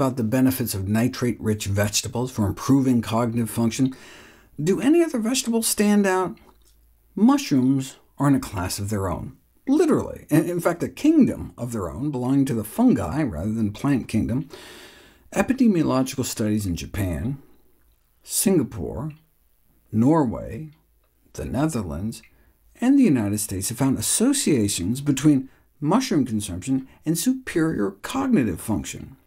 about the benefits of nitrate-rich vegetables for improving cognitive function. Do any other vegetables stand out? Mushrooms are in a class of their own, literally, in fact a kingdom of their own, belonging to the fungi rather than plant kingdom. Epidemiological studies in Japan, Singapore, Norway, the Netherlands, and the United States have found associations between mushroom consumption and superior cognitive function.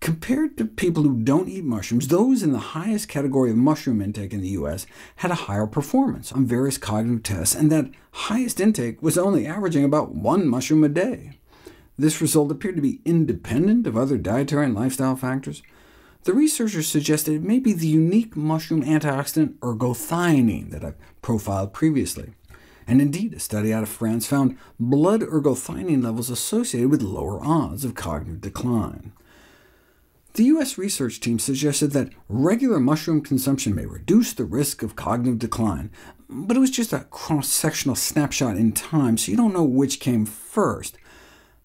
Compared to people who don't eat mushrooms, those in the highest category of mushroom intake in the U.S. had a higher performance on various cognitive tests, and that highest intake was only averaging about one mushroom a day. This result appeared to be independent of other dietary and lifestyle factors. The researchers suggested it may be the unique mushroom antioxidant ergothioneine that I've profiled previously. And indeed, a study out of France found blood ergothioneine levels associated with lower odds of cognitive decline. The U.S. research team suggested that regular mushroom consumption may reduce the risk of cognitive decline, but it was just a cross-sectional snapshot in time, so you don't know which came first.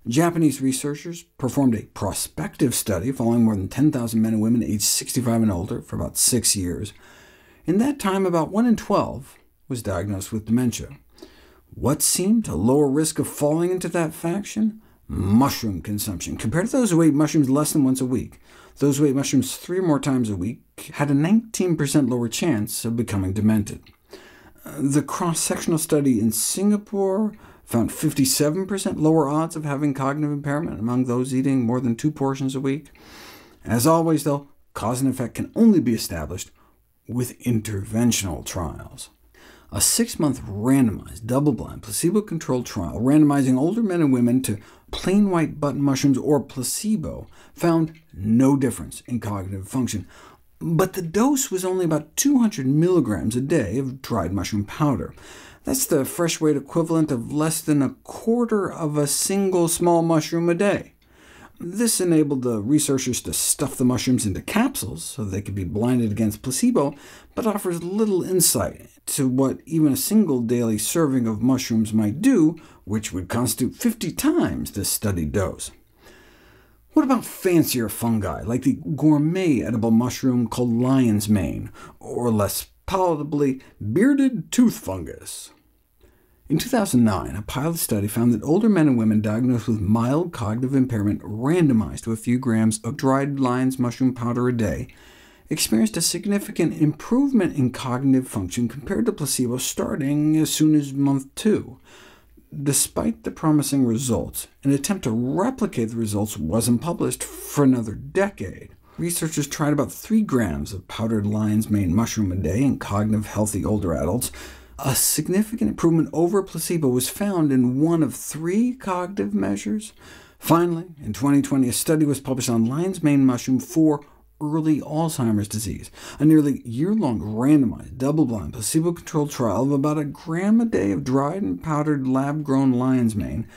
Japanese researchers performed a prospective study following more than 10,000 men and women aged 65 and older for about six years. In that time, about 1 in 12 was diagnosed with dementia. What seemed to lower risk of falling into that faction? Mushroom consumption. Compared to those who ate mushrooms less than once a week, those who ate mushrooms three or more times a week had a 19% lower chance of becoming demented. Uh, the cross-sectional study in Singapore found 57% lower odds of having cognitive impairment among those eating more than two portions a week. As always, though, cause and effect can only be established with interventional trials a six-month randomized, double-blind, placebo-controlled trial randomizing older men and women to plain white button mushrooms or placebo found no difference in cognitive function, but the dose was only about 200 milligrams a day of dried mushroom powder. That's the fresh weight equivalent of less than a quarter of a single small mushroom a day. This enabled the researchers to stuff the mushrooms into capsules so they could be blinded against placebo, but offers little insight to what even a single daily serving of mushrooms might do, which would constitute 50 times the studied dose. What about fancier fungi, like the gourmet edible mushroom called lion's mane, or less palatably, bearded tooth fungus? In 2009, a pilot study found that older men and women diagnosed with mild cognitive impairment randomized to a few grams of dried lion's mushroom powder a day experienced a significant improvement in cognitive function compared to placebo starting as soon as month two. Despite the promising results, an attempt to replicate the results wasn't published for another decade. Researchers tried about 3 grams of powdered lion's mane mushroom a day in cognitive healthy older adults, a significant improvement over placebo was found in one of three cognitive measures. Finally, in 2020, a study was published on lion's mane mushroom for early Alzheimer's disease, a nearly year-long randomized, double-blind, placebo-controlled trial of about a gram a day of dried and powdered lab-grown lion's mane,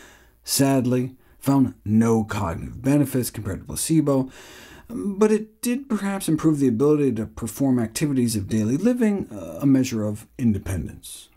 sadly found no cognitive benefits compared to placebo, but it did perhaps improve the ability to perform activities of daily living, uh, a measure of independence.